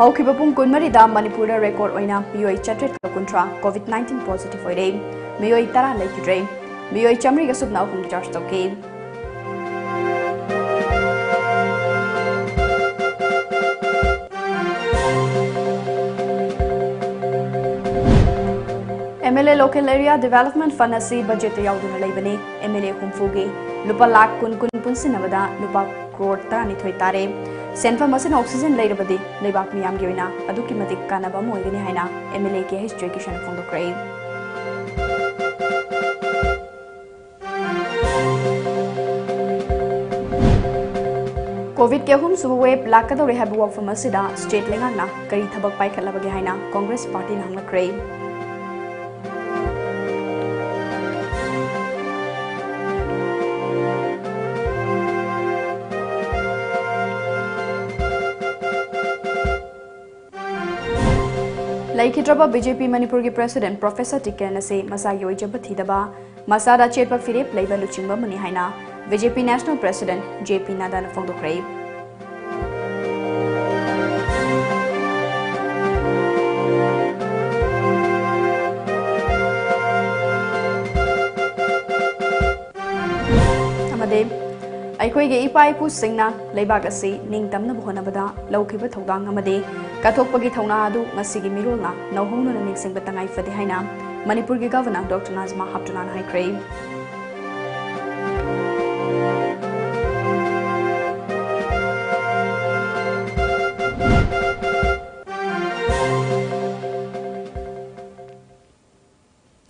हौखिब पुंग कुनमरी दा मणिपुर रेकॉर्ड ओइना मियोय चट्रेट का कुंट्रा कोविड 19 पॉजिटिव होइरे मियोय तरा लेकिद्रे मियोय चमरी का सुबना हुम चार्ज तोके MLA local area development fund asi budget yauduna leibani MLA kumfugi lupa lakh kun kun punsinavada lupa crore 19 tare सेंफम ऑक्सीजन लेरबदी लेबाक मियाम गी ओइना अदुकी मतिक कानबा मोइगनी हाइना एम एल ए के हिस्ट्री किशन फोंदोक्रे कोविड के अहम सुब वेब लाकदौरे हाब वफम स्टेट लेंगाना करी थबक पाइखलबगे हाइना कांग्रेस पार्टी नांगलक्रे लेखिद्रब BJP Manipur president professor Tiken से मसाब थीदब मसाद चेप फिरेप लेब लुचिब money BJP national president J P Nadda फोंदों ꯑꯩꯈꯣꯏꯒꯤ ꯏꯄꯥ ꯏꯄꯨꯁꯤꯡꯅ ꯂꯩꯕꯥꯛ ꯑꯁꯤ ꯅꯤꯡꯇꯝꯅꯕ ꯍꯣꯠꯅꯕꯗ ꯂꯧꯈꯤꯕ ꯊꯧꯗꯥꯡ ꯑꯃꯗꯤ ꯀꯠꯊꯣꯛꯄꯒꯤ ꯊꯧꯅꯥ ꯑꯗꯨ ꯉꯁꯤꯒꯤ ꯃꯤꯔꯣꯜꯅ ꯅꯧꯍꯧꯅꯅ ꯅꯤꯡꯁꯤꯡꯕ ꯇꯉꯥꯏ ꯐꯗꯦ ꯍꯥꯏꯅ ꯃꯅꯤꯄꯨꯔꯒꯤ ꯒꯚꯔꯅꯔ ꯗꯣꯛꯇꯔ ꯅꯥꯖꯃꯥ ꯍꯥꯞꯇꯨꯅꯥꯅ ꯍꯥꯏꯈ꯭ꯔꯦ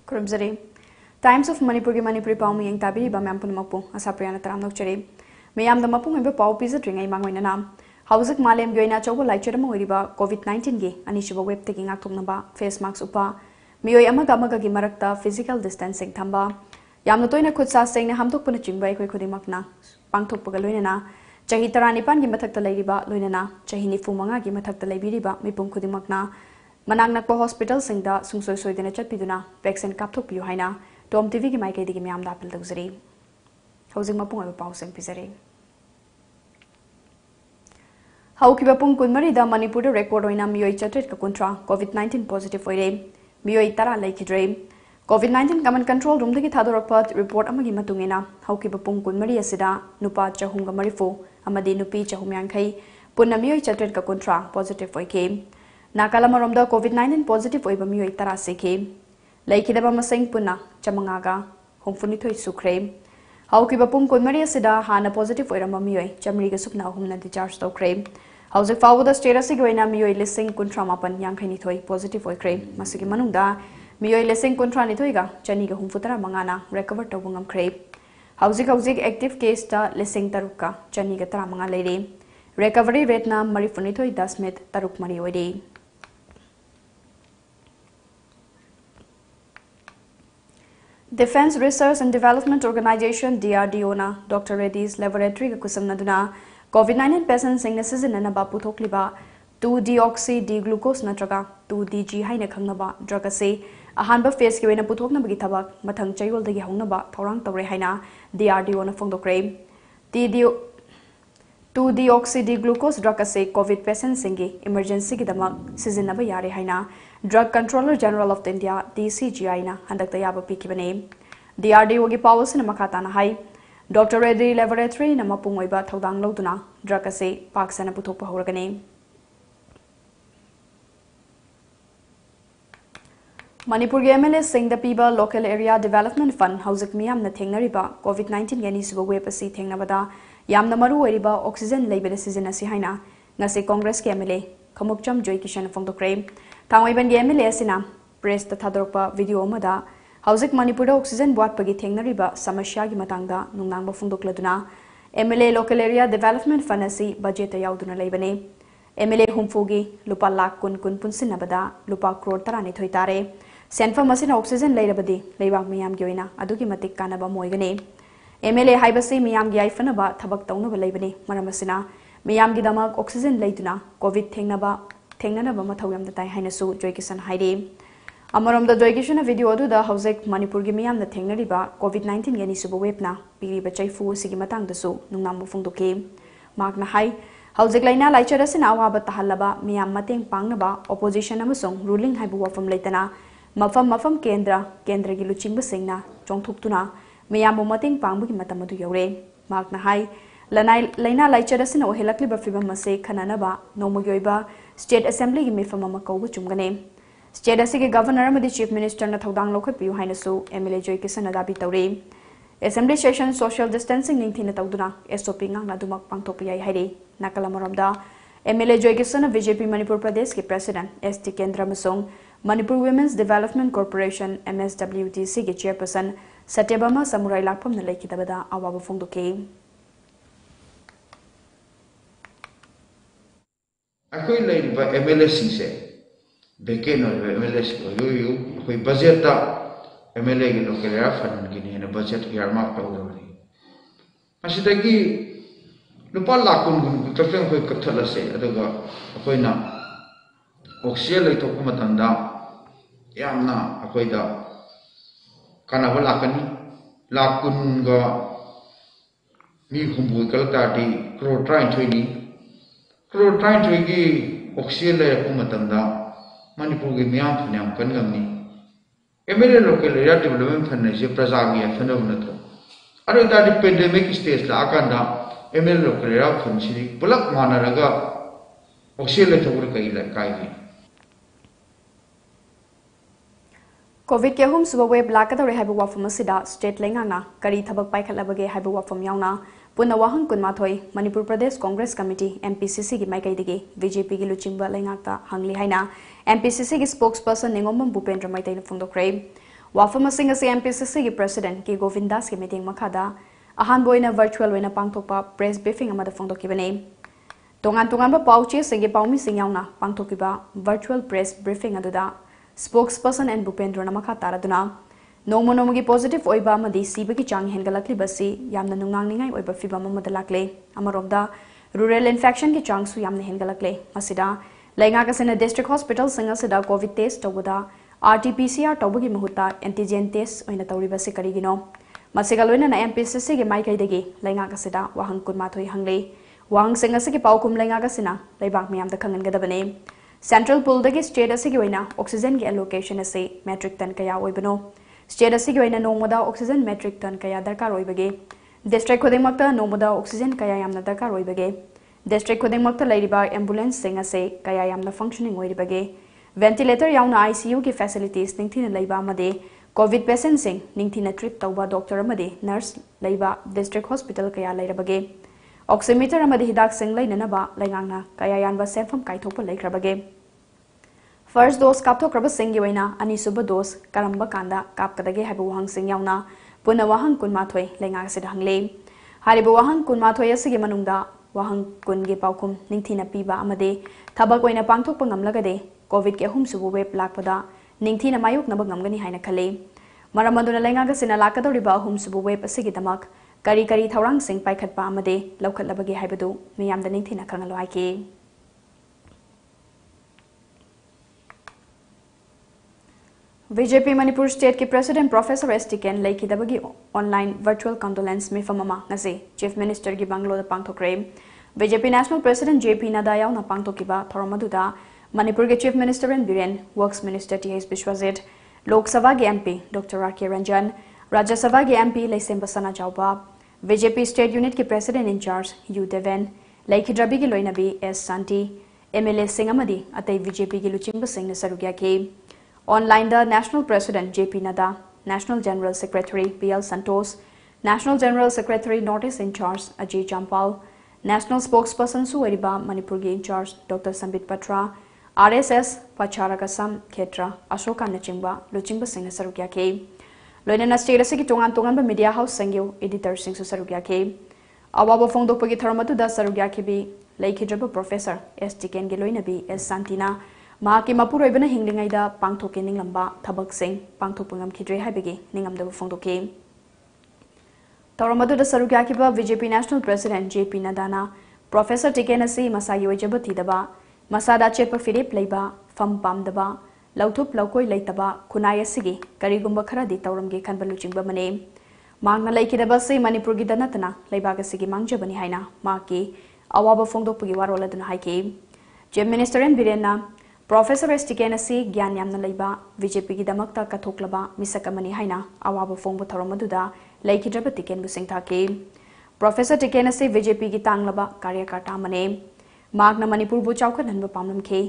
ꯈꯨꯔꯨꯝꯖꯔꯤ ꯇꯥꯏꯝꯁ ꯑꯣꯐ ꯃꯅꯤꯄꯨꯔꯒꯤ ꯃꯅꯤꯄꯨꯔꯤ ꯄꯥꯎ ꯃꯤꯌꯦꯡ ꯇꯥꯕꯤꯔꯤꯕ ꯃꯌꯥꯝ ꯄꯨꯝꯅꯃꯛꯄꯨ ꯑꯁꯥꯄ꯭ꯔꯤꯌꯥꯅ ꯇꯔꯥꯝ ꯅꯣꯛꯆꯔꯤ ꯃꯌꯥꯝꯗ मैम मपूब पाव पीजद्रीगे मांगना हाउस मालेम चौब लाइचर कोविड नाइन्टीन की अनीब वेब फेस मास्क उप मई फ़िज़िकल डिस्टेंसिंग थम याम तो खुद सा सेंगने हमथोपन चिंब अखोई खुदीमकना पांथोपग लोयना की मथक्त लेरिबा चाह चाही निफू मंगा की मथक्त लेबिरिबा मिपुम खुदीमकना मनाक हॉस्पिटल सूसोई सुंगसोय सोयदना चटपिदुना वैक्सीन कापथोपियो हाइना टॉम टीवी की माइक मैम म्याम तौजरी हौजिक मपुंग अबा पाउसेंग पिजरी हौकिबा पुंग कुनमरीदा मणिपुर रेकॉर्ड होइना मियोई चट्रेट का कुंट्रा कोविड 19 पॉजिटिव होइरे मियोई तरा लेखिद्रे कोविड 19 कमन कंट्रोल रूम दगी थादोरप रिपोर्ट अमगी मतुंगेना हौकिबा पुंग कुनमरी असिदा नुपा चहुंगा मरिफो अमदी नुपी चहुम यांखै पुन्ना मियोई चट्रेट का कुंट्रा पॉजिटिव होइके नाकाला मरोमदा कोविड 19 पॉजिटिव होइबा मियोई तरा सेखे लेखिदबा मसिंग पुन्ना हाउकीपुम कुमरीद हाँ पॉजिटिव होमय चमरी सूपना अहमन डिचार्ज तौर हौज फाउद स्टेटी लिं कुमापन यांखनीथ पॉजिटिव होगीद मई लिं कुथ्रा चनीग हूंफूतर मंगा रेकवर तब ग्रे हौजि एक्टिव केसद लिं तरुक चनीग तरह मंगा लेर रेकवरी रेटना मरीफुनीथ दस्मित तरुक मरी होरें Defense Research and Development Organization DRDO na Dr. Reddy's laboratory ka kusam na duna COVID-19 patientsing na ba puthok liba 2-deoxy D-glucose natraga 2-DG hai na khang na ba drug ase ahanba phase ki wena puthoknaba gi thabak mathang chaiwal da gi hong na ba thorang tawre haina DRDO na fong do kre two deoxy D glucose drug असे Covid की दमक सिजननबा यारे हाइना drug controller general of India DCGI ना हंदकता याबा पीकिबने DRDO की पावसना मखाताना हाई डॉक्टर रेड्डी लेबोरेटरी मपुंग थौदांग लौदुना ड्रग असे पाकसना पुथोप हौरगने Manipur M L A Singh पीब लोकल एरिया डेवलपमेंट फंड हौजिक मियाम थेंगनरिबा कोविड 19 यानी सुब वेब ऑक्सीजन लेजन है कॉग्रेस के एम एल ए खमुकचम जय किशन फोदे थाइबन के एम एल एस थाद्रप विडियो हजिक मनपुर ऑक्सीजन बाटपी थेनरीब समस्या की मांग नुनाब फोदना M L A local area development fund से बजेट यादने एम एल ए हूफू की लुप लाख कुन कुन पुनब लुप क्रोर तरह तारे सेंफम ऑक्सीजन लेरबी लेवा मैम की गी आइफनबा थबक तौनब लेबने मरम असिना मियाम गी दमक ऑक्सीजन लेतुना कोविड हाइनसु जोय किसन हाइरे अमरम द जोय किसन वीडियो हौजेक गी मियाम न थेंगनरिबा कोविड 19 गेनि सुबो वेबना पीरिबा चैफु सिगी मतंग दसु नुंगनाम फुंगदोके मार्कना हाई हौजिक लाइना लाइचर असिना अवाब तहलबा मियाम मतेंग पांगनबा ओपोजिशन अमसोंग रूलिंग हाइबु वफम लेतना मैं मतंग पाबे लेना लाइचर अहेल्ली फिवम से खनब नौमगी स्टेट असेंबली मेफम कौब चुगने स्टेट अगर governor chief minister थोदू M L A Joy Kishan दाबी तौर assembly session social distancing SOP Gadam पाथोपये नकल एम एल ए जय किसन बीजेपी मनपुर प्रदेश की प्रेसीडेंट एस टी केंद्र Manipur women's development corporation M S W T C chairperson ꯁꯇꯦꯕ ꯑꯃ ꯁꯃꯨꯔꯥꯏ ꯂꯥꯛꯐꯝꯅ ꯂꯩꯈꯤꯗꯕꯗ ꯑꯋꯥꯕ ꯐꯣꯡꯗꯣꯛꯈꯤ ꯑꯩꯈꯣꯏ ꯂꯩꯔꯤꯕ ꯑꯦꯝ ꯑꯦꯜ ꯑꯦꯁꯤꯡꯁꯦ ꯚꯦꯀꯦꯟ ꯑꯣꯏꯕ ꯑꯦꯝ ꯑꯦꯜ ꯑꯦꯁ ꯑꯣꯏꯌꯨ ꯑꯩꯈꯣꯏ ꯕꯖꯦꯠꯇ ꯑꯦꯝ ꯑꯦꯜ ꯑꯦꯒꯤ ꯂꯣꯀꯦꯜ ꯑꯦꯔꯤꯌꯥ ꯐꯟꯒꯤꯅꯤ ꯍꯥꯏꯅ ꯕꯖꯦꯠ ꯏꯌꯥꯔꯃꯥꯔꯛ ꯇꯧꯔꯕꯅꯤ ꯃꯁꯤꯗꯒꯤ ꯂꯨꯄꯥ ꯂꯥꯛ ꯀꯨꯟ ꯀꯨꯟ ꯈꯛꯇꯪ ꯑꯩꯈꯣꯏ ꯀꯛꯊꯠꯂꯁꯦ ꯑꯗꯨꯒ ꯑꯩꯈꯣꯏꯅ ꯑꯣꯛꯁꯤꯖꯦꯟ ꯂꯩꯊꯣꯛꯄ ꯃꯇꯝꯗ ꯌꯥꯝꯅ ꯑꯩꯈꯣꯏꯗ अखोयना ऑक्सीजन लेथोक मतंदा यामना अखोयदा कानाबा लाकनी लाख कुन गा मी हुंबु कलताटी करोड़ ट्राइन करोड़ ट्राइन की ऑक्सीजन लेरक मतंदा मणिपुर की मियाम फन्याम कनगमनी M L A local area development fund से प्रजा की फंड नत्रो अरे तारी pandemic stage लाकांदा M L local area fund से पुलक मानरगा ऑक्सीजन लेथोर कई लकाई कोविड के हुम सुबह वेब लाकदौरे हाइब वाफम असिदा स्टेट लेंगाना करी थबक पाइखलबगे हाइब वाफम यावना पुनः वाहन कुनमाथोई Manipur Pradesh Congress committee MPCC की माइकईदगी बीजेपी की लुचिंब लेंगाता हंगली हाइना एमपीसीसी की स्पोक्स पर्सन निंगोम भूपेंद्र मैतैन फोंदोक्रे वाफम असिंग असे एमपीसीसी की प्रेसिडेंट के गोविंदास के मीटिंग मखादा अहान बोइना वर्चुअल ओइना पांगथोकपा प्रेस ब्रीफिंग अमदा फोंदोकिबने तोंगान तोंगान पाउचे सिंगे पाउमी सिंगावना पांगथोकिबा वर्चुअल प्रेस ब्रीफिंग अदुदा स्पोक्स पर्सन एंड भूपेंद्र नमखा तारादुना नोंम नोंमगी पॉजिटिव ओइबा मदी सीबगी चांग हेनगलक्लिबसी यामना नुंगांगनिंगाई ओइबा फिबम रूरल इन्फेक्शन की चांगसु यामना हेनगलक्ले मसिदा लेंगाकसना डिस्ट्रिक्ट हॉस्पिटल सिंगसदा कोविड टेस्ट तौबदा आरटीपीसीआर तौबगी महुता टेस्ट ओइना तौरिबसे करिगिनो मसिगा लोइना एमपीसीसी के माइकैदगी लेंगाकसदा वाहंग कुनमाथोई हंगले वाहंग सिंगसगी पाउकुम लेंगाकसना लेबाक सेंट्रल पुल स्टेट ऑक्सीजन की एलोकेशन से मेट्रिक टन क्या होबनो स्टेट नोमद ऑक्सीजन मेट्रिक टन क्या दरकार होबगे डिस्ट्रिक्ट खुदिमक नोमद ऑक्सीजन क्या दरकार होबगे डिस्ट्रिक्ट खुदिमक लेरिबा एंबुलेंस क्या फंक्शनिंग वेंटिलेटर याउना आईसीयू की फैसिलिटीज़ लेबा कोविड पेशेंट ट्रीट तौबा डॉक्टर नर्स लेबा डिस्ट्रिक्ट हॉस्पिटल क्या लेरबगे ऑक्सीमीटर अमदे हिदाक सिंग लेननबा लेंगांगना क्या यानबा सेंफम काइथोप लेख्रबगे फ़र्स्ट डोज कापथोक्रब सिंग योइना अनिसुब डोज करम्ब कांदा कापकदगे हाइब वहंग सिंग याउना पुना वहंग कुनमाथोय लेंगा से हंगले हारिब वहंग कुनमाथोय असगे मनुंगदा वहंग कुनगे पाउकुम निंथिना पीबा अमदे थबक ओइना पांगथोकप के अहुम वेब लाकपदा निंथिना मायुक मरम मदुना लेंगा गसिना वेब असगे करी थौरांग सिंग पाइखटपा अमदे लौखटलबगे हाइबदु मियामदा निंथिना खंगलो हाइके बीजेपी मणिपुर स्टेट के president professor S Tiken लेखिदबगी ऑनलाइन वर्चुअल कंडोलेंस मिफम चीफ मिनिस्टर की बंगलोद पांथोक्रे BJP national president J P Nadda यावना पांथोकिबा थोरमदुदा मणिपुर के chief minister N Biren works minister T S Biswajit Lok Sabha के MP doctor R K Ranjan Rajya Sabha के MP लैसेम बसना चाउबा। बीजेपी स्टेट यूनिट की प्रेसिडेंट इंचार्ज यू देवेन लेखिद्रबी के लोनबी एस सांटी एमएलए सिंह अत बीजेपी की लुचिब सिंह सरुगे online the national J P Nadda national general secretary P L Santosh national general secretary north notice incharge Ajay चंपाल नेशनल स्पोक्स पर्सन मणिपुर के in charge doctor Sambit Patra R S S पचारकसम खेत्र अशोक नचिब लुचिब सिंह सरुगे state asigi tongan tongan ba media house sangyo editor sing su sarukya ke awaba phongdok pagi tharmatu da sarukya ke bi ꯂꯩꯈꯤꯗ꯭ꯔꯕ professor S ꯇꯤꯀꯦꯟꯒꯤ ꯂꯣꯏꯅꯕꯤ S ꯁꯥꯟꯇꯤꯅ ꯃꯍꯥꯛꯀꯤ ꯃꯄꯨꯔꯣꯏꯕꯅ ꯍꯤꯡꯂꯤꯉꯩꯗ ꯄꯥꯡꯊꯣꯛꯀꯦ ꯅꯤꯡꯂꯝꯕ ꯊꯕꯛꯁꯤꯡ ꯄꯥꯡꯊꯣꯛꯄ ꯉꯝꯈꯤꯗ꯭ꯔꯦ ꯍꯥꯏꯕꯒꯤ ꯅꯤꯡꯉꯝꯗꯕ ꯐꯣꯡꯗꯣꯛꯈꯤ ꯊꯧꯔꯝ ꯑꯗꯨꯗ ꯁꯔꯨꯛ ꯌꯥꯈꯤꯕ ꯕꯤꯖꯦꯄꯤ ꯅꯦꯁꯅꯦꯜ ꯄ꯭ꯔꯁꯤꯗꯦꯟꯠ ꯖꯦ ꯄꯤ ꯅꯗꯥꯅ ꯄ꯭ꯔꯣꯐꯦꯁꯔ ꯇꯤꯀꯦꯟ ꯑꯁꯤ ꯃꯁꯥꯒꯤ ꯑꯣꯏꯖꯕ ꯊꯤꯗꯕ ꯃꯁꯥꯗ ꯑꯆꯦꯠꯄ ꯐꯤꯔꯦꯞ ꯂꯩꯕ ꯐꯝ ꯄꯥꯝꯗꯕ लौथुप लौकोय लेतब खुनाय असि करीगुम खरदि तौरमगे खनब लुचिंगब मने मांगना लेकिदबसे मणिपुर की दनतना लेबाग असि मांगजबनी हाइना माकी अवाब फोंगदोपगी वारोल अदुन हाइके चीफ मिनिस्टर एन बीरेन्ना प्रोफेसर एस टिकेन असि ज्ञान यामना लेबा बीजेपी की दमकता कथोकलबा मिसक मनी हाइना अवाब फोंगब थौरम अदुदा लेकिद्रब टिकेन बुसिंग थाके प्रोफेसर टिकेन असि बीजेपी की तांगलबा कार्यकर्ता मने मांगना मणिपुर बु चौखनहनब पामलमखे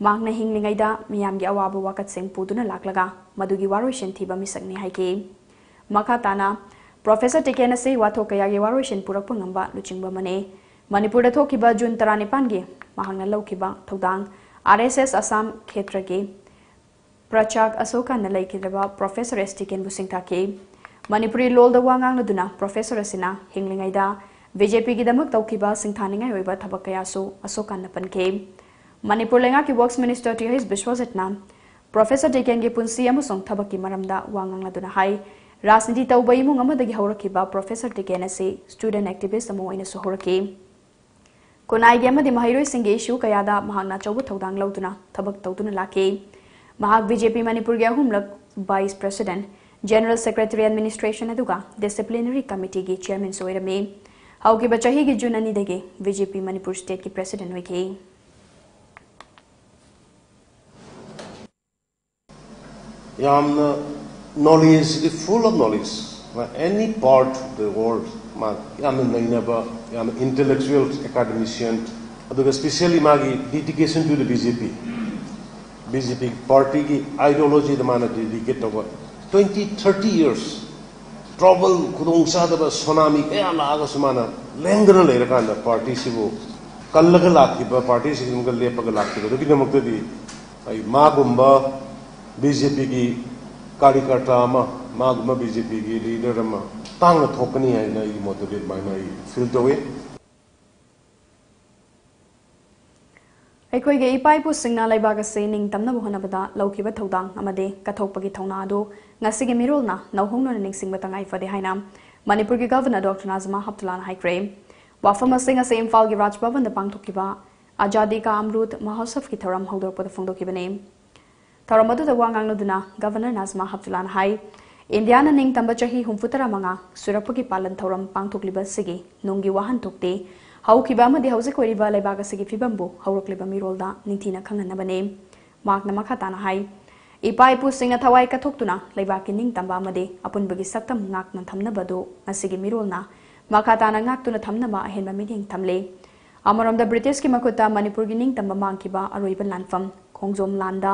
मांगना हिंगलीद मियाम अवाब वाकत पुदन लाग मधुगी वारोशन थीब मिसने हाई मखा ताना प्रोफेसर टेकेन से वाथो कया की वारोशन पुरप गंब लुचिंग मने मणिपुर थोब जून तरानिपान के महान लौब आर एस एस असम खेत्र के प्रचाक अशोक लेखिब प्रोफेसर एस टेकेन सिंथा मणिपुरी लोल वांगना प्रोफेसर असिना हिंगलीद बीजेपी की दमक तौकीब सिंथानी थब कयासु अशोक पनखे मणिपुर लेंगा की works minister T हइस विश्वजितना professor taken की पुंसी अमसों थबक की मरमदा वांगांगदुना हाई राजनीति तौबा इमुंग अमदगी हौरखिबा प्रोफेसर टेकेन असे स्टूडेंट एक्टिविस्ट अमो ओइनसु हौरखी ꯈꯨꯟꯅꯥꯏꯒꯤ ꯑꯃꯗꯤ ꯃꯍꯩꯔꯣꯏꯁꯤꯡꯒꯤ ꯏꯁꯨ ꯀꯌꯥꯗ ꯃꯍꯥꯛꯅ ꯑꯆꯧꯕ ꯊꯧꯗꯥꯡ ꯂꯧꯗꯨꯅ ꯊꯕꯛ ꯇꯧꯗꯨꯅ ꯂꯥꯛꯈꯤ ꯃꯍꯥꯛ ꯕꯤꯖꯦꯄꯤ ꯃꯅꯤꯄꯨꯔꯒꯤ ꯑꯍꯨꯝꯂꯛ vice president general secretary administration ꯑꯗꯨꯒ ꯗꯤꯁꯤꯄ꯭ꯂꯤꯅꯔꯤ ꯀꯃꯤꯇꯤꯒꯤ ꯆꯤꯌꯔꯃꯦꯟꯁꯨ ꯑꯣꯏꯔꯝꯃꯤ ꯍꯧꯈꯤꯕ ꯆꯍꯤꯒꯤ ꯖꯨꯟ ꯑꯅꯤꯗꯒꯤ ꯕꯤꯖꯦꯄꯤ ꯃꯅꯤꯄꯨꯔ ꯁ꯭ꯇꯦꯠꯀꯤ ꯄ꯭ꯔꯁꯤꯗꯦꯟꯠ ꯑꯣꯏꯈꯤ knowledge is full of knowledge. Any part of the world, I'm an intellectual academician, especially magi dedication to the BJP. BJP party ki ideology the man dedicate over 20, 30 years. Trouble kudungsa the tsunami eh alaga sumana lengra le rakan the party si wo कल्लग लाख की party से उनका लेप लाख की तो कितने मकते दी भाई माँ गुम्बा बीजेपी की कार्यकर्ता अमा मागुंबा बीजेपी की लीडर अमा तांग थोकनी है ना ये मोटिवेट मायना ये फील तो वे ꯑꯩꯈꯣꯏꯒꯤ ꯏꯄꯥ ꯏꯄꯨꯁꯤꯡꯅ ꯂꯩꯕꯥꯛ ꯑꯁꯤ ꯅꯤꯡꯇꯝꯅꯕ ꯍꯣꯠꯅꯕꯗ ꯂꯧꯈꯤꯕ ꯊꯧꯗꯥꯡ ꯑꯃꯗꯤ ꯀꯠꯊꯣꯛꯄꯒꯤ ꯊꯧꯅꯥ ꯑꯗꯨ ꯉꯁꯤꯒꯤ ꯃꯤꯔꯣꯜꯅ ꯅꯧꯍꯧꯅꯅ ꯅꯤꯡꯁꯤꯡꯕ ꯇꯉꯥꯏꯐꯗꯦ ꯍꯥꯏꯅ ꯃꯅꯤꯄꯨꯔꯒꯤ ꯒꯚꯔꯅꯔ ꯗꯣꯛꯇꯔ ꯅꯥꯖꯃꯥ ꯍꯞꯇꯨꯂꯥꯅ ꯍꯥꯏꯈ꯭ꯔꯦ ꯋꯥꯐꯝ ꯑꯁꯤ ꯉꯁꯤ ꯏꯝꯐꯥꯜꯒꯤ ꯔꯥꯖ ꯚꯕꯟꯗ ꯄꯥꯡꯊꯣꯛꯈꯤꯕ ꯑꯖꯥꯗꯤ ꯀꯥ ꯑꯃꯔꯨꯠ ꯃꯍꯣꯠꯁꯕꯀꯤ ꯊꯧꯔꯝ ꯍꯧꯗꯣꯔꯛꯄꯗ ꯐꯣꯡꯗꯣꯛꯈꯤꯕꯅꯤ ꯊꯧꯔꯝ ꯑꯗꯨꯗ ꯋꯥ ꯉꯥꯡꯂꯗꯨꯅ ꯒꯚꯔꯅꯔ ꯅꯥꯖꯃꯥ ꯍꯞꯇꯨꯂꯥꯅ ꯍꯥꯏ ꯏꯟꯗꯤꯌꯥꯅ ꯅꯤꯡꯇꯝꯕ ꯆꯍꯤ ꯍꯨꯝꯐꯨ ꯇꯔꯥ ꯃꯉꯥ ꯁꯨꯔꯛꯄꯒꯤ ꯄꯥꯂꯟ ꯊꯧꯔꯝ ꯄꯥꯡꯊꯣꯛꯂꯤꯕ ꯑꯁꯤꯒꯤ ꯅꯨꯡꯒꯤ ꯋꯥꯍꯟ ꯊꯣꯛꯇꯦ ꯍꯧꯈꯤꯕ ꯑꯃꯗꯤ ꯍꯧꯖꯤꯛ ꯑꯣꯏꯔꯤꯕ ꯂꯩꯕꯥꯛ ꯑꯁꯤꯒꯤ ꯐꯤꯕꯝꯕꯨ ꯍꯧꯔꯛꯂꯤꯕ ꯃꯤꯔꯣꯜꯗ ꯅꯤꯡꯊꯤꯅ ꯈꯪꯍꯟꯅꯕꯅꯤ ꯃꯍꯥꯛꯅ ꯃꯈꯥ ꯇꯥꯅ ꯍꯥꯏ ꯏꯄꯥ ꯏꯄꯨꯁꯤꯡꯅ ꯊꯋꯥꯏ ꯀꯠꯊꯣꯛꯇꯨꯅ ꯂꯩꯕꯥꯛꯀꯤ ꯅꯤꯡꯇꯝꯕ ꯑꯃꯗꯤ ꯑꯄꯨꯟꯕꯒꯤ ꯁꯛꯇꯝ ꯉꯥꯛꯅ ꯊꯝꯅꯕꯗꯨ ꯉꯁꯤꯒꯤ ꯃꯤꯔꯣꯜꯅ ꯃꯈꯥ ꯇꯥꯅ ꯉꯥꯛꯇꯨꯅ ꯊꯝꯅꯕ ꯑꯍꯦꯟꯕ ꯃꯤꯠꯌꯦꯡ ꯊꯝꯂꯤ ꯑꯃꯔꯣꯝꯗ ꯕ꯭ꯔꯤꯇꯤꯁꯀꯤ ꯃꯈꯨꯠꯇ ꯃꯅꯤꯄꯨꯔꯒꯤ ꯅꯤꯡꯇꯝꯕ ꯃꯥꯡꯈꯤꯕ ꯑꯔꯣꯏꯕ ꯂꯥꯟꯐꯝ ꯈꯣꯡꯖꯣꯝ ꯂꯥꯟꯗ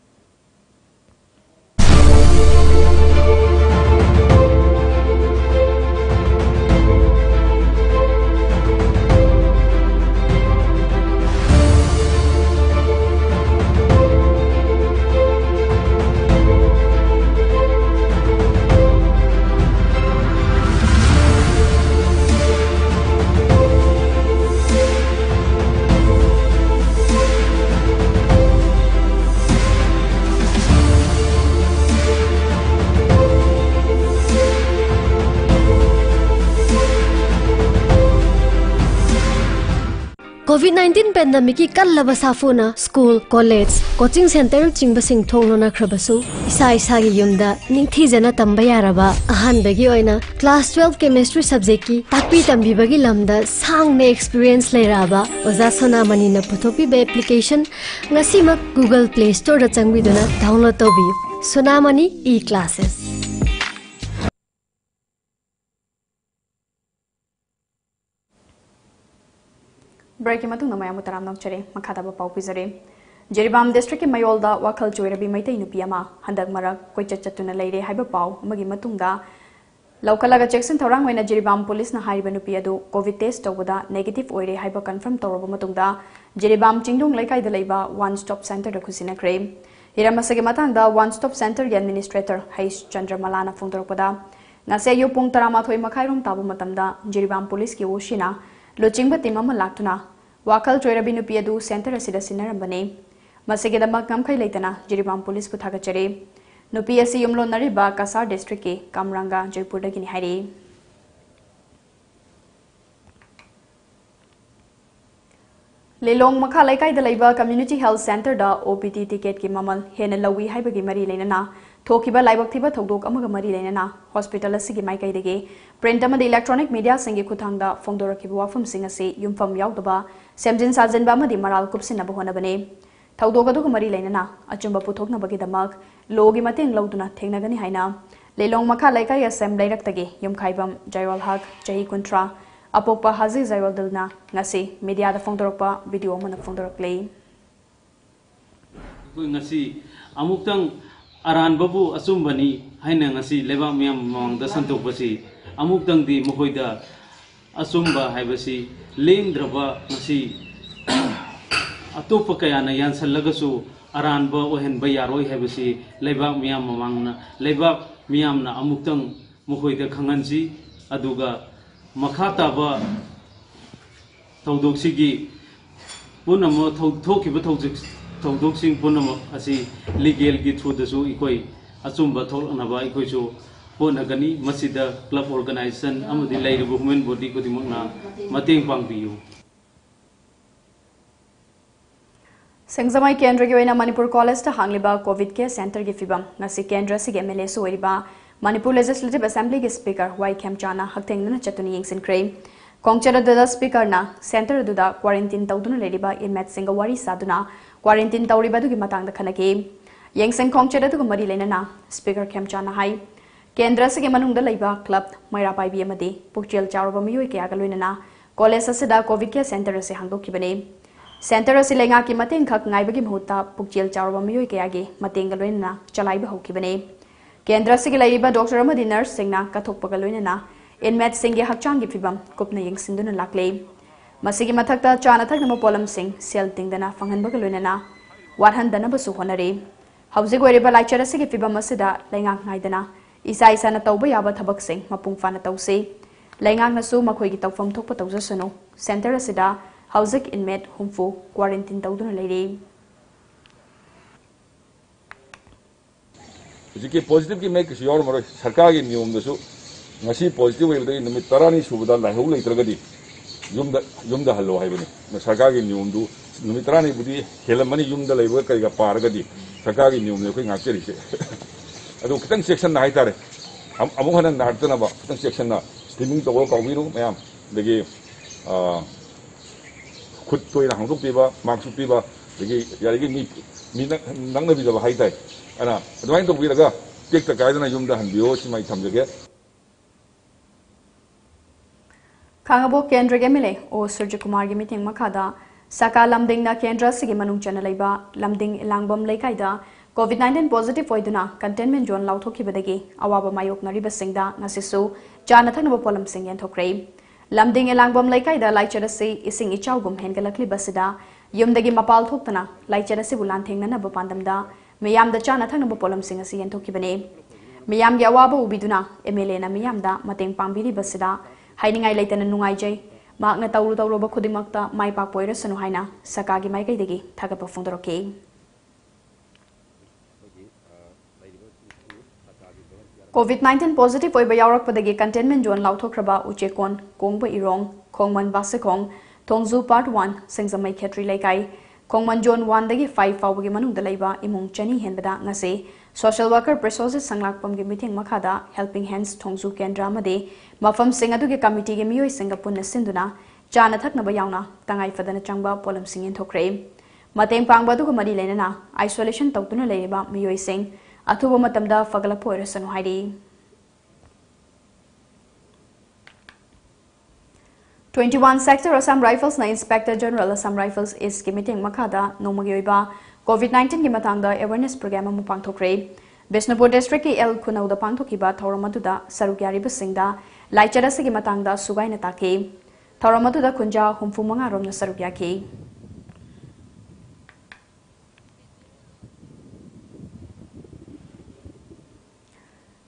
covid 19 pandemic ki kal laba safuna school college coaching center chingba sing thonglo na khrabasu isa isa gi yumda ningthi jana tamba yaraba ahan bagi oina class 12 chemistry subject ki takpi tambi bagi lamda sang ne experience le raba oza sona mani na puthopi be application ngasi ma google play store da changbi dona download to bi sonamani e classes break मयाम तराम नौचरे मखाब पाव पीजरे Jiribam district मयोल वाखल चोरबी मई नुपी हंदक मरक कोचत चतुना लेरे हाइब पाव लौखलग चेक्सन थौरांग होइना जेरीबाम पुलिस ना नुपी अदु कोविड टेस्ट तौबदा नेगेटिव ओइरे हाइब कन्फर्म तौरब मतुंगदा जेरीबाम चिंगडोंग लेकाइद वन स्टॉप सेंटर दखुसिना क्रे हिरम असगे मतंगदा वन स्टॉप सेंटर एडमिनिस्ट्रेटर हैस चंद्रमलाना फोंदरपदा नसे यो पुंग 13 मखाइरोम ताबु जेरीबाम पुलिस की ओसीना ꯂꯨꯆꯤꯡꯕ ꯇꯤꯝ ꯑꯃ ꯂꯥꯛꯇꯨꯅ ꯋꯥꯈꯜ ꯆꯣꯏꯔꯕꯤ ꯅꯨꯄꯤ ꯑꯗꯨ ꯁꯦꯟꯇꯔ ꯑꯁꯤꯗ ꯁꯤꯟꯅꯔꯝꯕꯅꯤ ꯃꯁꯤꯒꯤꯗꯃꯛ ꯉꯝꯈꯩ ꯂꯩꯇꯅ ꯖꯤꯔꯤꯕꯥꯝ ꯄꯨꯂꯤꯁꯄꯨ ꯊꯥꯒꯠꯆꯔꯤ ꯅꯨꯄꯤ ꯑꯁꯤ ꯌꯨꯝꯂꯣꯟꯅꯔꯤꯕ ꯀꯁꯥꯔ ꯗꯤꯁꯇ꯭ꯔꯤꯛꯀꯤ ꯀꯝꯔꯥꯡꯒ ꯖꯣꯏꯄꯨꯔꯗꯒꯤꯅꯤ ꯍꯥꯏꯔꯤ ꯂꯤꯂꯣꯡ ꯃꯈꯥ ꯂꯩꯀꯥꯏꯗ ꯂꯩꯕ ꯀꯝꯃ꯭ꯌꯨꯅꯤꯇꯤ ꯍꯦꯜꯊ ꯁꯦꯟꯇꯔꯗ ꯑꯣꯄꯤꯗꯤ ꯇꯤꯀꯦꯠꯀꯤ ꯃꯃꯜ ꯍꯦꯟꯅ ꯂꯧꯏ ꯍꯥꯏꯕꯒꯤ ꯃꯔꯤ ꯂꯩꯅꯅ थोब लाइब मरी लेना हॉस्पिटल की माइकई प्रिंट और इलेक्ट्रॉनिक मीडिया की खुदांग फोदर वाफम यूफम याद सेमजन साजन मराल कूब होने थोदों मरी लेना अचुब पुथोनगद लो की मत लौदान है लेलों मखा लेक असम लेरते यूखाइम जयवल हक चही कंथ्रा अपोप हाजी जयवल दलना मीडिया फोदर वीडियो फोदरक्त अरानबु अचुबनी है लेबाक मैं ममद सन्टोपी अमुक्तंगी मखोद अचुब है लेंद्रब अतोप कयाना यानसलगसु अरानब है लेबाक मैं ममंग लेबाक मैं अमुक्तंग मखोद खंगनसी मखा ꯊꯧꯗꯣꯛꯁꯤꯡ ꯄꯨꯝꯅꯃꯛ की ꯂꯤꯒꯦꯜꯒꯤ ꯊ꯭ꯔꯨꯗꯁꯨ ꯑꯩꯈꯣꯏ ꯑꯆꯨꯝꯕ ꯊꯣꯛꯂꯛꯅꯕ क्लब ऑर्गनाइजेशन ꯃꯁꯤꯗ ꯀ꯭ꯂꯕ ꯑꯣꯔꯒꯅꯥꯏꯖꯦꯁꯟ ꯑꯃꯗꯤ ꯂꯩꯔꯤꯕ संगजमाई केंद्र की मनपुर कॉलेज हांगली कोविड के सेंटर की फिवम केंद्र से M L A Manipur legislative assembly की स्पीकर वाई खेमचा हक्टेंगना चतुनी येंसिनख्रे स्पीकर सेंटर क्वारंटीन तौदन इनमेट सिंह साधुना क्वारंटीन तौरीब मतंग खनगी येंगसें खोंगचेद मरी लेना स्पीकर खेमचाना हाई केंद्र से लेबा क्लब मैरा अमदी पुक्चेल चाउरब मियोय कयाग लोइनना कॉलेज कोविड केयर सेंटर से हांगदोखिबने सेंटर से लेंगा की मतेंग खक नाइबगी मुहुता पुक्चेल चाउरब मियोय कयागे मतेंग लोइनना चलाइब हौखिबने केंद्र से डॉक्टर नर्स सिंगना कथोकपग लोइनना इनमेट हकचांगी फिबम कुपना येंगसिंदुना लाक्ले ꯃꯁꯤꯒꯤ ꯃꯊꯛꯇ ꯆꯥꯅ ꯊꯛꯅꯕ ꯄꯣꯠꯂꯝꯁꯤꯡ ꯁꯦꯜ ꯇꯤꯡꯗꯅ ꯐꯪꯍꯟꯕꯒ ꯂꯣꯏꯅꯅ ꯋꯥꯠꯍꯟꯗꯅꯕꯁꯨ ꯍꯣꯠꯅꯔꯤ ꯍꯧꯖꯤꯛ ꯑꯣꯏꯔꯤꯕ ꯂꯥꯏꯆꯠ ꯑꯁꯤꯒꯤ ꯐꯤꯕꯝ ꯑꯁꯤꯗ ꯂꯩꯉꯥꯛ ꯅꯥꯏꯗꯅ ꯏꯁꯥ ꯏꯁꯥꯅ ꯇꯧꯕ ꯌꯥꯕ ꯊꯕꯛꯁꯤꯡ ꯃꯄꯨꯡ ꯐꯥꯅ ꯇꯧꯁꯤ ꯂꯩꯉꯥꯛꯅꯁꯨ ꯃꯈꯣꯏꯒꯤ ꯇꯧꯐꯝ ꯊꯣꯛꯄ ꯇꯧꯖꯁꯅꯨ ꯁꯦꯟꯇꯔ ꯑꯁꯤꯗ ꯍꯧꯖꯤꯛ ꯏꯟꯃꯦꯠ ꯍꯨꯝꯐꯨ ꯀ꯭ꯋꯥꯔꯦꯟꯇꯤꯟ ꯇꯧꯗꯨꯅ ꯂꯩꯔꯤ ꯍꯧꯖꯤꯛꯀꯤ ꯄꯣꯖꯤꯇꯤꯚꯀꯤ ꯃꯦꯛꯀꯤꯁꯨ ꯌꯥꯎꯔꯝꯃꯔꯣꯏ ꯁꯔꯀꯥꯔꯒꯤ ꯅꯤꯌꯣꯝꯗꯁꯨ ꯉꯁꯤ ꯄꯣꯖꯤꯇꯤꯚ ꯑꯣꯏꯕꯗꯒꯤ ꯅꯨꯃꯤꯠ ꯇꯔꯥꯅꯤ ꯁꯨꯕꯗ ꯂꯥꯏꯍꯧ ꯂꯩꯇ꯭ꯔꯒꯗꯤ ꯌꯨꯝꯗ ꯌꯨꯝꯗ ꯍꯜꯂꯣ ꯍꯥꯏꯕꯅꯤ ꯁꯔꯀꯥꯔꯒꯤ ꯅꯤꯌꯣꯝꯗꯨ ꯅꯨꯃꯤꯠ ꯇꯔꯥꯅꯤꯕꯨꯗꯤ ꯍꯦꯜꯂꯝꯃꯅꯤ ꯌꯨꯝꯗ ꯂꯩꯕ ꯀꯩꯒ ꯄꯥꯔꯒꯗꯤ ꯁꯔꯀꯥꯔꯒꯤ ꯅꯤꯌꯣꯝꯅꯤ ꯑꯩꯈꯣꯏ ꯉꯥꯛꯆꯔꯤꯁꯦ ꯑꯗꯨ ꯈꯤꯇꯪ ꯆꯦꯛꯁꯟꯅ ꯍꯥꯏꯇꯥꯔꯦ ꯑꯃꯨꯛ ꯍꯟꯅ ꯅꯥꯔꯛꯇꯅꯕ ꯈꯤꯇꯪ ꯆꯦꯛꯁꯟꯅ ꯁ꯭ꯇꯤꯃꯤꯡ ꯇꯧꯕ ꯀꯥꯎꯕꯤꯔꯨ ꯃꯌꯥꯝ ꯑꯗꯒꯤ ꯈꯨꯠ ꯇꯣꯏꯅ ꯍꯥꯡꯗꯣꯛꯄꯤꯕ ꯃꯥꯛꯁ ꯎꯞꯄꯤꯕ ꯑꯗꯒꯤ ꯌꯥꯔꯤꯈꯩ ꯃꯤ ꯃꯤ ꯅꯪꯅꯕꯤꯗꯕ ꯍꯥꯏꯇꯥꯔꯦ ꯑꯗꯨꯅ ꯑꯗꯨꯃꯥꯏꯅ ꯇꯧꯕꯤꯔꯒ ꯇꯦꯛꯇ ꯀꯥꯏꯗꯅ ꯌꯨꯝꯗ ꯍꯟꯕꯤꯌꯣ ꯁꯤꯃ ꯑꯩ ꯊꯝꯖꯒꯦ खाब केंद्र के मिले ओ सूर्य कुमार की मिथिंग सका लमदिंग केंद्र से मनुनाब लमदिंग इलाम लेखाई कोविड नाइन्टीन पॉजिटिव होना कंटेनमेंट जोन लाथोखी अवाब मायोनरी चा थब पोलम एंथ्रे लमदिंग इलाम लेखाई लाइचर से इं इचागम हेंगल्ली यूद की मपाल थोतना लाइचर से लाथेंगन पादा मैम चा थब पोलम एंथ्रे मैम की अवाब उम एल एना पाबीरीबसीदा ꯍꯥꯏꯅꯤꯡꯉꯥꯏ ꯂꯩꯇꯅ ꯅꯨꯡꯉꯥꯏꯖꯩ ꯃꯍꯥꯛꯅ ꯇꯧꯔꯨ ꯇꯧꯔꯨꯕ ꯈꯨꯗꯤꯡꯃꯛꯇ ꯃꯥꯏ ꯄꯥꯛꯄ ꯑꯣꯏꯔꯁꯅꯨ ꯍꯥꯏꯅ ꯁꯔꯀꯥꯔꯒꯤ ꯃꯥꯏꯀꯩꯗꯒꯤ ꯊꯥꯒꯠꯄ ꯐꯣꯡꯗꯣꯔꯛꯈꯤ ꯀꯣꯚꯤꯗ ꯅꯥꯏꯟꯇꯤꯟ ꯄꯣꯖꯤꯇꯤꯚ ꯑꯣꯏꯕ ꯌꯥꯎꯔꯛꯄꯗꯒꯤ ꯀꯟꯇꯦꯟꯃꯦꯟ ꯖꯣꯟ ꯂꯥꯎꯊꯣꯛꯈ꯭ꯔꯕ ꯎꯆꯦꯛꯀꯣꯟ ꯀꯣꯡꯕ ꯏꯔꯣꯡ ꯈꯣꯡꯃꯟ ꯕꯥꯁꯤꯈꯣꯡ ꯊꯣꯡꯖꯨ ꯄꯥꯔꯠ ꯋꯥꯟ ꯁꯤꯡꯖꯃꯩ ꯈꯦꯇ꯭ꯔꯤ ꯂꯩꯀꯥꯏ ꯈꯣꯡꯃꯟ ꯖꯣꯟ ꯋꯥꯟꯗꯒꯤ ꯐꯥꯏꯚ ꯐꯥꯎꯕꯒꯤ ꯃꯅꯨꯡꯗ ꯂꯩꯕ ꯏꯃꯨꯡ ꯆꯅꯤ ꯍꯦꯟꯕꯗ ꯉꯁꯤ social worker resources sanglakpam gi meeting makhada helping hands thongzu kendra made mafam sing adu gi committee gi miyoi singa punna sinduna. Chana thakna ba yauna. Tangai fadana changba polam sing in thokre mateng pangba du ko mari lenana isolation tawtuna leiba miyoi sing athuba matamda fagala poira sanu haidi twenty one sector Assam rifles ना inspector general Assam rifles इस की meeting मखादा नोमगी awareness program amu pangthokre Bisnupur district ki El Khunauda pangthokiba thoram aduda saruk yarib singda laichara sigi matangda sugaina taki thoram aduda khunja humfu manga romna saruk yaki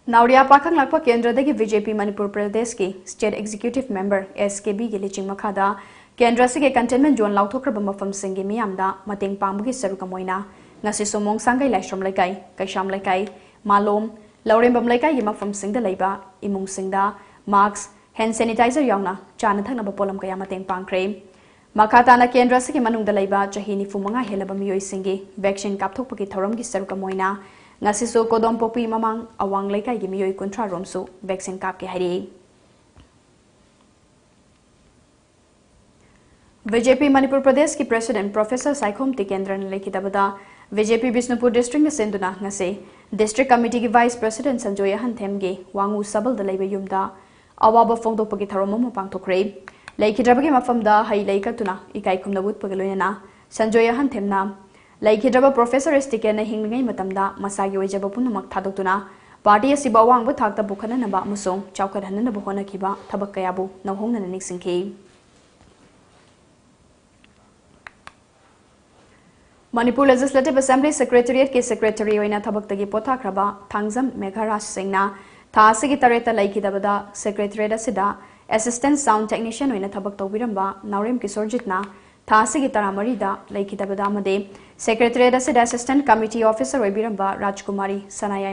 नावड़िया पाखंग लाप केंद्र BJP Manipur Pradesh की state executive member S K B की लिचिंग मखादा केंद्र से कंटेनमेंट जोन लाथ्रब मामदे पाबी सरुकना सुमों संगई लाइम लेकाय कईसम लेकाय मालोम लौरबम लेकाय मफम इमूंग मास्क हें सेनीटाइजर या चा थब पोलम क्या पाख्रे मखाता केन्द्र से चाही निफूम हेलब मई की वैक्सीन काप्थप की थौम की सरुक मोयना कोदम पोपी ममांग अवा लेकाय कंथ्रा रोम वैक्सीन कापके हरिये बीजेपी मणिपुर प्रदेश की प्रेसिडेंट प्रोफेसर सैखोम तिकेंद्रन लेखिदबदा बीजेपी बिष्णुपुर डिस्ट्रिक्ट सेंदुना ngase कमिटी की वाइस प्रेसिडेंट संजोय हनथेमगे वांगु सबल द अवाब फोंदोप की थरोम म पांगथोखरे। लेखिद्रबगे मफमदा हई लेकतुना इकाई खुमना बुत पगलोयना संजोय हनथेमना लेखिद्रब प्रोफेसर स्टिकेन हिंगलिंगै मतमदा। मसागी ओइजब पुनमक पार्टी असिब अवांगब थाकता बुखननबा मुसों चावकर हननबो मणिपुर लेजिस्लेटिव असेंबली सेक्रेटरीट के सेक्रेटरी होइना थबक्तगी पोथाख्रबा थांगजम मेघराज सिंहना था तरेता लैखिदबदा सेक्रेटरीट असिस्टेंट साउंड टेक्नीशियन होइना थबक तौबिरंबा नावरेम किशोरजितना था सेक्रेटरीट असिस्टेंट कमिटी ऑफिसर होइबिरंबा राजकुमारी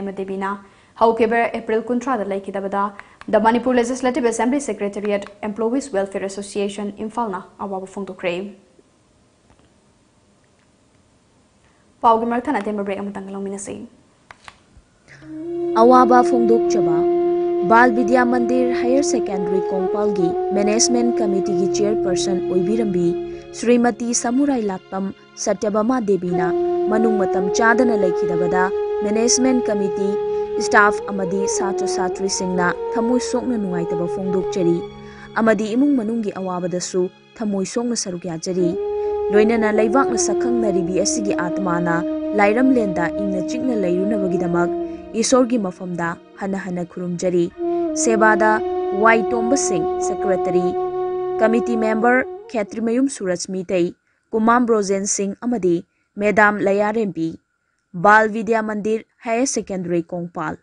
मदेबिना हौकेबर अप्रैल कुंट्रादा लैखिदबदा the Manipur legislative assembly secretariat employees welfare association इम्फालना अवाब फोंदोक्रे पाउगी मरथन अतेम ब्रेक अमतंग लौमिनसी अवाबा फोंदोकचबा बाल विद्या मंदिर हायर सेकेंडरी कोंपाल की मैनेजमेंट कमिटी की चेयरपर्सन ओइबिरंबी श्रीमती समुराई लाकपम सत्यबमा देवीना मनुंग मतम चादना लेखिदबदा मैनेजमेंट कमिटी स्टाफ अमदी सात्र सात्री सिंगना थमोय सोकना नुंगाइतबा फोंदोकचरी अमदी इमुंग मनुंगी अवाबदसु थमोय आत्माना लाइरमलेंदा इंगना चिकना लेरुनबगिदमक ईश्वरगी मफमदा हना हना खुरुमजरी सेवादा Y Tomba Singh secretary committee member Kumam Brojen Singh अमदी मेदाम लयारेम्पी Bal Vidya Mandir higher secondary Kongpal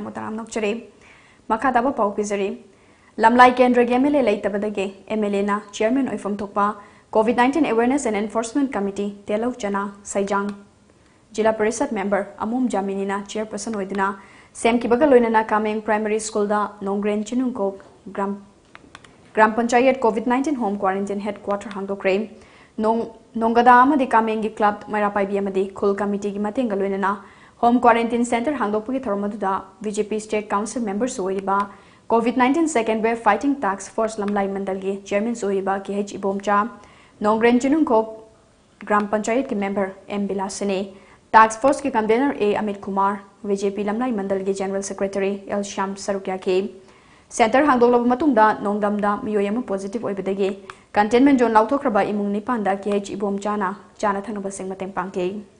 break मतुंग मयाम तराम नोक्चरे मखा ताबा पाउ पिजरी लमलाई केंद्र के एमएलए लेतबदगे एमएलए ना चेयरमैन ओइफम थोकपा Covid 19 awareness and enforcement committee तेलौ चना सैजांग जिला परिषद मेंबर अमोम जामिनीना चेयरपर्सन की बगल लोइना कामेंग प्राइमरी स्कूल नोंग्रेन चिनुंग को ग्राम ग्राम panchayat Covid 19 home quarantine headquarter हांगदोक्रे नोंग नोंगदा अमदि कामेंग होम क्वारंटाइन सेंटर हांगदोकपगी थोरमदुदा BJP state council member सोइबा Covid 19 second wave fighting task force Lamlai मंडल के चेयरमैन सोइबा के एच इबोमचा नोंग्रेन चिनुंगको ग्राम पंचायत के मेंबर एम बिलासने टास्क फोर्स के convener A Amit Kumar BJP Lamlai मंडल के जनरल सेक्रेटरी एल श्याम सरुकिया के सेंटर हांगदोलब मतुंगदा नोंगदमदा पॉजिटिव ओइबदगे कंटेनमेंट जोन लाउथोख्रबा इमुंग निपांदा के एच इबोमचाना चाना थंगबा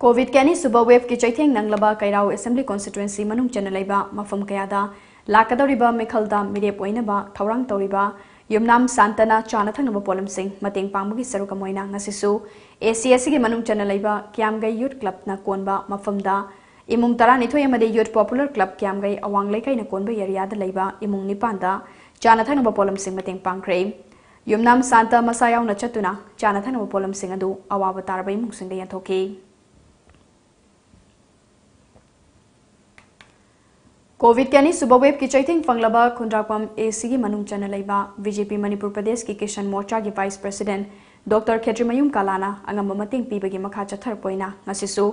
कोविड के अब वेब की चैथे नंगब कईराव एसम्ली कॉन्स्टिटुएंसी मनुम चेनब मफम कयादा लाकदरीब मेखल मेरेप होनब थौरंग युमनाम सान चा थब पोलम सिंह मैं सरुक मोनासी ए सी एस की मनुम चेनब क्यामगई यूथ क्लब कौनब मफम इमुंग तरनीथोद यूथ पॉपुलर क्लब क्यामगई अवांग लेकिन कौनब एरिया इमुंग निपाद चा थब पोलम सिंह पाख्रे युमनाम सान मसा चुना चा थब पोलम सिंह अवाब तारब इमुंग कोविड के सुब वेब की चैथिंग फंगलब खुंद्रापम एसी मनुंग चन लेबा बीजेपी मणिपुर प्रदेश की किशन मोर्चा की वाइस प्रेसिडेंट डॉक्टर खेत्रीमयूम कालाना अंगम मतेंग पीबगी मखा चथरपोइना ngasisu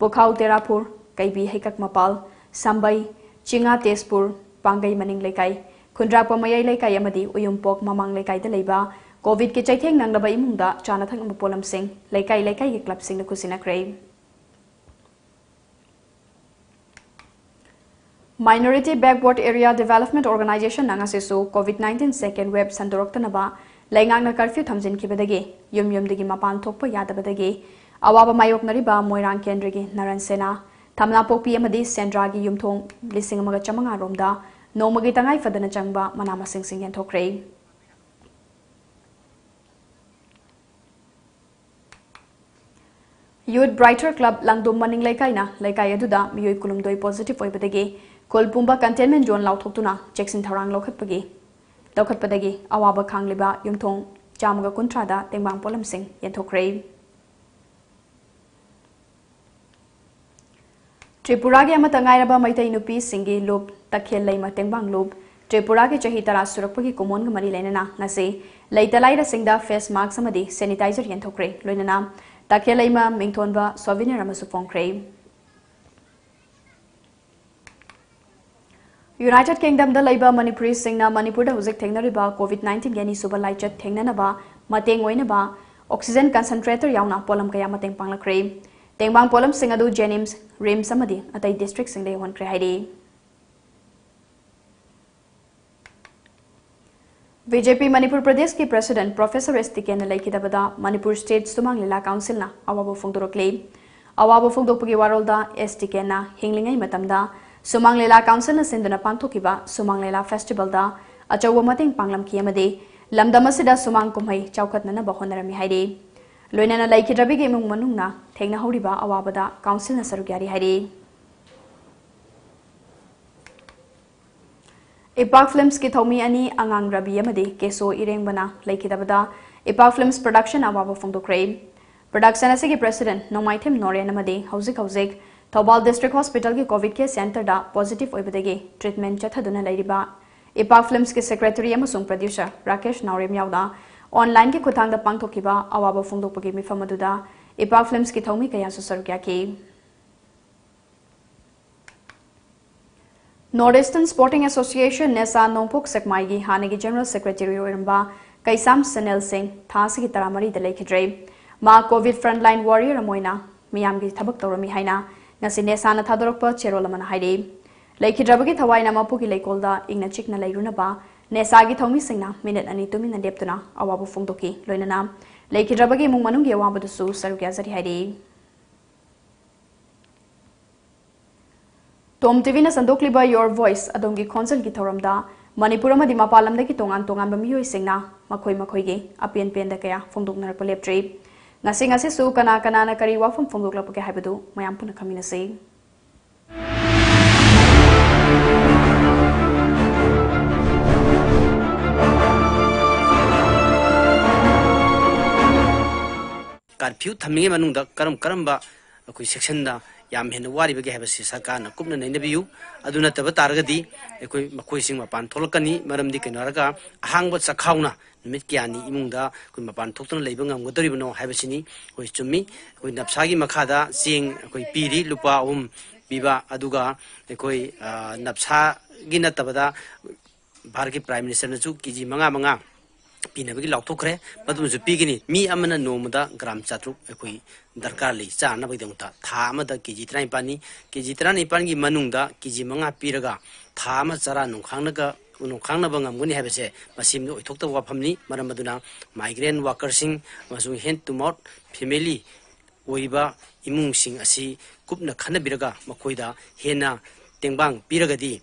पोखाउ तेरापुर, कैबी हेकक मपाल, संबई, चिंगा तेजपुर, पांगई मनिंग लेकाई। खुंद्रापम मयई लेकाई अमदी उयुमपोक ममांग लेकाई कोविड की चैथिंग नंगलब इमुंगदा चाना थंग पोलम सिंह लेकाई लेकाई क्लब सिंह खुसिनक्रे Minority Backward Area Development Organization na ngasisu COVID-19 second wave sandoroktanaba laingang na curfew thamjinkhibadagi yum yumdagi mapan thokpa yadabadagi awaba mayoknariba moirang kendrigi naran sena thamna pokpi amadi sendra sendragi yumthong lising amaga chamanga romda nomagi tangai fadana changba manama sing sing yan thokre Youth Brighter Club langdum maning laikai na laikai aduda miyoi kulumdoi positive oibadagi ꯀꯣꯜꯄꯨꯝꯕ containment zone ꯂꯥꯎꯊꯣꯛꯇꯨꯅ ꯆꯦꯛꯁꯤꯟ ꯊꯧꯔꯥꯡ ꯂꯧꯈꯠꯄꯒꯤ ꯂꯧꯈꯠꯄꯗꯒꯤ ꯑꯋꯥꯕ ꯈꯥꯡꯂꯤꯕ ꯌꯨꯝꯊꯣꯡ ꯆꯥꯝꯃꯒ ꯀꯨꯟꯊ꯭ꯔꯥꯗ ꯇꯦꯡꯕꯥꯡ ꯄꯣꯠꯂꯝꯁꯤꯡ ꯌꯦꯟꯊꯣꯛꯈ꯭ꯔꯦ त्रिपुरागे अमत गायरब Meitei नुपी सिंगी loop तखेल लई मतेंबांग लुप त्रिपुरागे चही तरा सुरकपगी कुमोन गमरी लेनना ngase leitalaira singda face mask samadi sanitizer yenthokre loinana takhelaima mingthonba souvenir amasu phongkre United Kingdom लेबा मणिपुरी सिंगना मणिपुर हुजिक थेंगनरिबा कोविड 19 गेनी सुबा लाइचत ऑक्सीजन कंसंट्रेटर यावना पोलम कया मतेंग पांगलख्रे तेंगबांग पोलम रिम्स अमदि अतै डिस्ट्रिक्ट हाइदे बीजेपी मणिपुर प्रदेश की प्रेसिडेंट प्रोफेसर एस टिकेन लेखिदबदा मणिपुर स्टेट सुमांग लीला काउंसिल अवाबो फोंदोरक्ले अवाबो फोंदोकपगी वारोलदा एस टिकेन हिंगलिंगै मतमदा सुमांग लीला काउंसिल सिंधुना पांथोकिबा सुमांग लीला फेस्टिवल दा अचौब मतेंग पांगलमखी अमदे लमदम असिदा सुमांग कुमहै चौखतनना बहोनरमी हाइदे लोइनना लैखिद्रबिगे इमुंग मनुंगना थेंगना हौरिबा अवाबदा काउंसिलना सरुग्यारी हाइदे इपाक फिल्म्स की थौमी अनि अंगांग रबी अमदे केसो इरेंगबना लैखिदबदा इपाक फिल्म्स प्रोडक्शन अवाबा फोंदोक्रे प्रोडक्शन असिगे प्रेसिडेंट नोमाइथेम नोरेन अमदे हौजिक हौजिक थौबाल डिस्ट्रिक्ट हॉस्पिटल की कोविड केयर सेंटर पॉजिटिव होबदगे ट्रीटमेंट चथदुना लेरिबा इपा फिल्म्स के सेक्रेटरी अमसुंग प्रोड्यूसर राकेश नाउरेम यावदा ऑनलाइन के खुथांग पांथोकिबा अवाब फोंदोकपगी मिफम अदुदा इपा फिल्म्स की थौमी कया सरुक याखी नॉर्थ ईस्टर्न स्पोर्टिंग एसोसिएशन नेसा नोंपोक सेकमाई की हाने की जनरल सेक्रेटरी होरंबा कैसाम सनेल सिंह थासी की तरामरी दलेखिद्रे। मा कोविड फ्रंटलाइन वॉरियर अमोइना मियाम की थबक तौरमी हाइना amana hairi leikhidrabagi thawaina mapuki leikolda ingna chikna leirunaba nesa gi thomi singna minute ani tumina deptuna awabu fungdoki loinana leikhidrabagi mung manung ge awabadu su sarukya zari hairi tom tv na sandokliba your voice adongi khonjal gi thoramda manipur amadi mapalamdagi tongan tongan ba miyoi singna ngasi ngasi su kana kana na kari wafum fungdok la pake habadu mayam puna kami na se curfew थमेंगे मनुंगदा करम करम बा कोई section दा याम बगे हेबसी सरकार न coupon नैनबियु अदु नतब तारगदी कोई मखोई सिंग मपान थोलकनी मरमदी केनरगा अहांग चखाउना नुमित क्यानी इमुंगदा कोई मपान थोक्तन लेब ngамगदरिबनो हाइबसिनी कोई चुम्मी कोई नपसागी मखादा चेंग कोई पीरी लुपा उम पीबा कोई नपसा गी नतबदा भारत के प्राइम मिनिस्टर नचु केजी मंगा मंगा पीनबगी लाउथोखरे मदुमजु पीगनी मी अमना नोमदा ग्राम चात्रुक अखोई दरकार लै चानबगदमता था अमदा केजी 35 केजी 35 गी मनुंगदा केजी मंगा पीरगा था अमा चरा नुखांगनगा नुखांगनबा ngamguni habese masimno oithokta wafamni maramaduna migrant workersing masung hand to mouth family oiba imung sing asi kupna khanabiraga makoida hena tengbang piragadi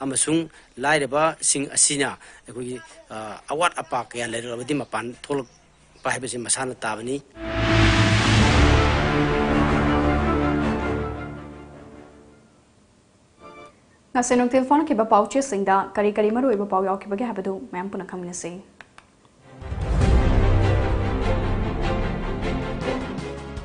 amasung lairaba sing asina koi awat apa kaya lairabadi mapan thol pa habese masana tabani ngase nungtil phone ke ba pauche singda kari kari maru iba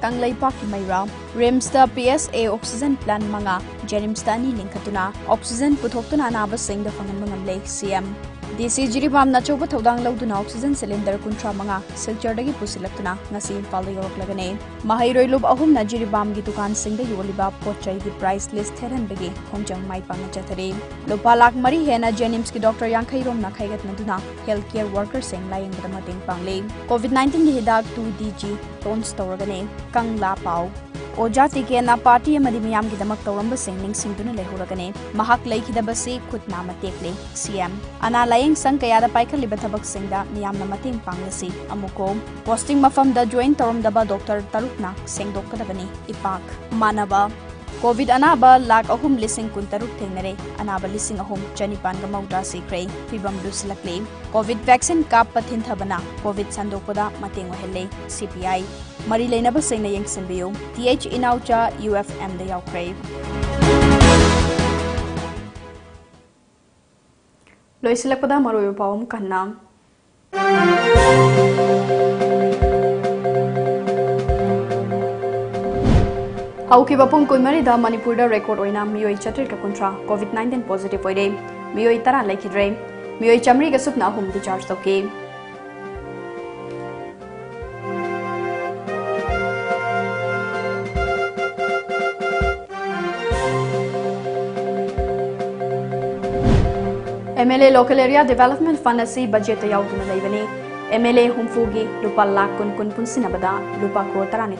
tang lai pa ki mai ra rims ta psa oxygen plant manga jerims ta ni ling khatuna oxygen puthok tuna na ba sing da phangan mangam le cm DC ꯖꯤꯔꯤꯕꯥꯝꯅ ꯑꯆꯧꯕ ꯊꯧꯗꯥꯡ ꯂꯧꯗꯨꯅ oxygen cylinder ꯀꯨꯟꯊ꯭ꯔꯥ ꯃꯉꯥ ꯁꯤꯜꯆꯔꯗꯒꯤ ꯄꯨꯁꯤꯜꯂꯛꯇꯨꯅ ꯉꯁꯤ ꯏꯝꯐꯥꯜꯗ ꯌꯧꯔꯛꯂꯒꯅꯤ ꯃꯍꯩꯔꯣꯏ ꯂꯨꯞ ꯑꯍꯨꯝꯅ ꯖꯤꯔꯤꯕꯥꯝꯒꯤ ꯗꯨꯀꯥꯟꯁꯤꯡꯗ ꯌꯣꯜꯂꯤꯕ ꯄꯣꯠ ꯆꯩꯒꯤ ꯄ꯭ꯔꯥꯏꯁ ꯂꯤꯁ ꯊꯦꯠꯍꯟꯕꯒꯤ ꯈꯣꯡꯖꯪ ꯃꯥꯏ ꯄꯥꯛꯅ ꯆꯠꯊꯔꯤ ꯂꯨꯄꯥ ꯂꯥꯛ ꯃꯔꯤ ꯍꯦꯟꯅ ꯖꯦꯅꯤꯝꯁꯀꯤ ꯗꯣꯛꯇꯔ ꯌꯥꯡꯈꯩꯔꯣꯝꯅ ꯈꯥꯏꯒꯠꯅꯗꯨꯅ ꯍꯦꯜꯊ ꯀꯦꯌꯔ ꯋꯥꯔꯀꯔꯁꯤꯡ ꯂꯥꯌꯦꯡꯕꯗ ꯃꯇꯦꯡ ꯄꯥꯡꯂꯤ ꯀꯣꯚꯤꯗ ꯅꯥꯏꯟꯇꯤꯟꯒꯤ ꯍꯤꯗꯥꯛ to D G launch ꯇꯧꯔꯒꯅꯤ Kangla ꯄꯥꯎ ओजा टिकेना पार्टी लेखिदबसी खुद नाम टेकले सीएम अना लाइंग संग क्या पाखली अमुको पोस्टिंग मफम द ज्वाइन तौरमदब डॉक्टर तरुकना सेंगदोकदबनी इपाक मानवा कोविड अनाब लाख अहम लिसिंग कुन तरुक थेंगनरे अनाब लिसिंग अहम चनिपान मौद्रा सीख्रे फिबम लुसलकले कोविड वैक्सीन काप थिंथबना कोविड संदोकदा मतेंग ओहले सीपीआई मरी लेनब सेंगना येंगसिनबियो टीएच इनाउचा यूएफएम द याउख्रे लोइसिलकपदा मरोय पावम कन्ना हौखिबा पुंग कुनमरीदा मणिपुरदा रेकॉर्ड ओइना मियोई चत्रिक कुंत्रा कोविड 19 पॉजिटिव ओइरे मियोई तरा लेखिद्रे मियोई चमरी का सुपना हुम डिचार्ज तोके MLA Local Area Development Fund asi budget ta yauduna leibani MLA humfugi lupa lakh kun kun pun sinabada lupa crore tarani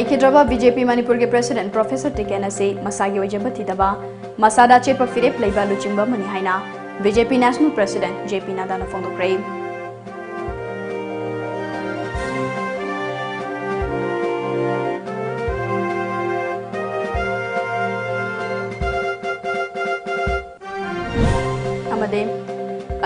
लाइखिद्रबा BJP Manipur के प्रेसिडेंट प्रोफेसर टिकेन से मसागी वजब थीदबा मसादा चेप फिरेप लेबा लुचिंबा मनि हाइना BJP national president JP Nadda न फोंदोक्रे अमदे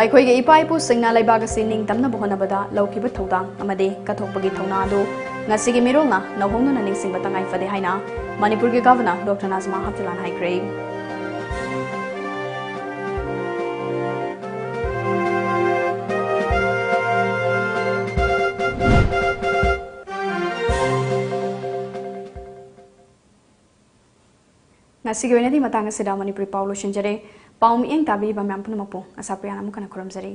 ꯑꯩꯈꯣꯏꯒꯤ ꯏꯄꯥ ꯏꯄꯨꯁꯤꯡꯅ ꯂꯩꯕꯥꯛ ꯑꯁꯤ ꯅꯤꯡꯇꯝꯅꯕ ꯍꯣꯠꯅꯕꯗ ꯂꯧꯈꯤꯕ ꯊꯧꯗꯥꯡ ꯑꯃꯗꯤ ꯀꯠꯊꯣꯛꯄꯒꯤ ꯊꯧꯅꯥ ꯑꯗꯨ ꯉꯁꯤꯒꯤ ꯃꯤꯔꯣꯜꯅ ꯅꯧꯍꯧꯅꯅ ꯅꯤꯡꯁꯤꯡꯕ ꯇꯉꯥꯏꯐꯗꯦ ꯍꯥꯏꯅ ꯃꯅꯤꯄꯨꯔꯒꯤ ꯒꯚꯔꯅꯔ ꯗꯣꯛꯇꯔ ꯅꯥꯖꯃꯥ ꯍꯞꯇꯤꯂꯥꯟ ꯍꯥꯏꯈ꯭ꯔꯦ ꯉꯁꯤꯒꯤ ꯑꯣꯏꯅꯗꯤ ꯃꯇꯥꯡ ꯑꯁꯤꯗ ꯃꯅꯤꯄꯨꯔꯤ ꯄꯥꯎ ꯂꯣꯏꯁꯤꯟꯖꯔꯦ ꯄꯥꯎ ꯃꯤꯠꯌꯦꯡ ꯇꯥꯕꯤꯔꯤꯕ ꯃꯌꯥꯝ ꯄꯨꯝꯅꯃꯛꯄꯨ ꯑꯁꯥ ꯄ꯭ꯔꯤꯌꯥꯅ ꯑꯃꯨꯛ ꯍꯟꯅ ꯈꯨꯔꯨꯝꯖꯔꯤ